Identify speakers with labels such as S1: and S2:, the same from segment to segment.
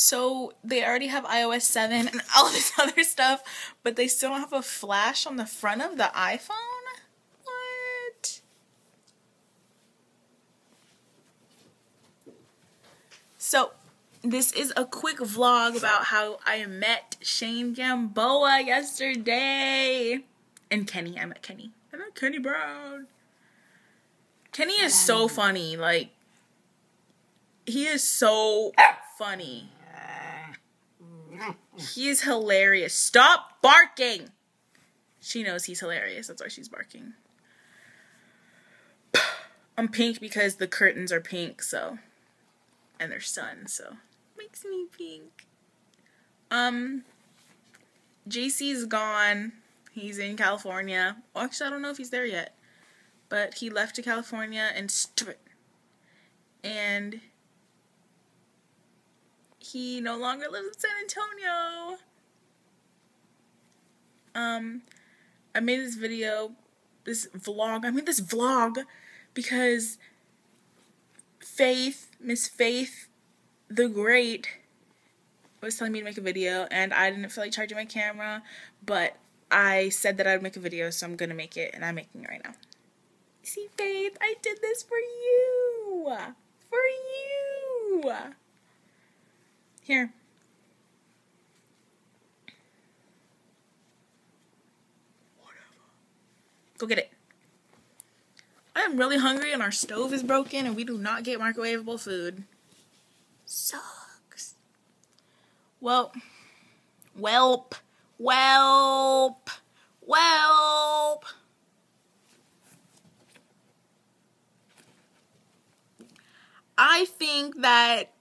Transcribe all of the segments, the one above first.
S1: So they already have iOS 7 and all this other stuff, but they still don't have a flash on the front of the iPhone? What? So this is a quick vlog about how I met Shane Gamboa yesterday. And Kenny, I met Kenny. I met Kenny Brown. Kenny is so funny. Like, he is so funny. He's hilarious. Stop barking! She knows he's hilarious. That's why she's barking. I'm pink because the curtains are pink, so. And they're sun, so. Makes me pink. Um. JC's gone. He's in California. Actually, I don't know if he's there yet. But he left to California and stupid. And he no longer lives in San Antonio. Um, I made this video, this vlog. I made this vlog because Faith, Miss Faith, the Great, was telling me to make a video, and I didn't feel like charging my camera, but I said that I would make a video, so I'm gonna make it, and I'm making it right now. See, Faith, I did this for you! For you! Here. Whatever. Go get it. I am really hungry and our stove is broken and we do not get microwavable food. Sucks. Well, whelp, whelp, whelp. I think that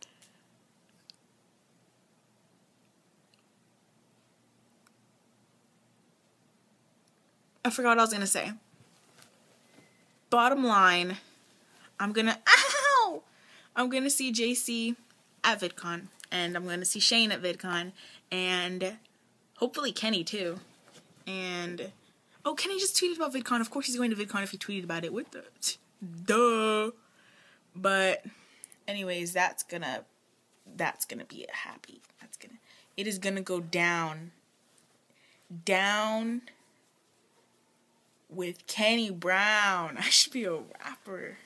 S1: I forgot what I was gonna say. Bottom line, I'm gonna ow! I'm gonna see JC at VidCon, and I'm gonna see Shane at VidCon, and hopefully Kenny too. And oh, Kenny just tweeted about VidCon. Of course, he's going to VidCon if he tweeted about it. What the duh? But anyways, that's gonna that's gonna be a happy. That's gonna it is gonna go down down with Kenny Brown. I should be a rapper.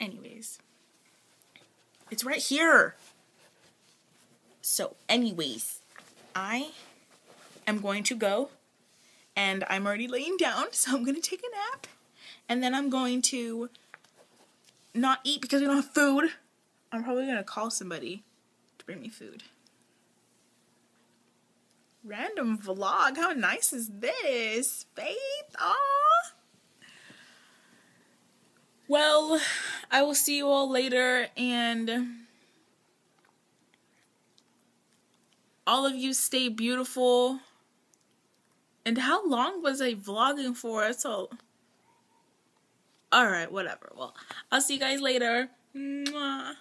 S1: Anyways, it's right here. So, anyways, I am going to go and I'm already laying down, so I'm going to take a nap and then I'm going to not eat because we don't have food. I'm probably going to call somebody to bring me food random vlog. How nice is this? Faith? Aw. Well, I will see you all later and all of you stay beautiful. And how long was I vlogging for? So, alright, whatever. Well, I'll see you guys later. Mwah.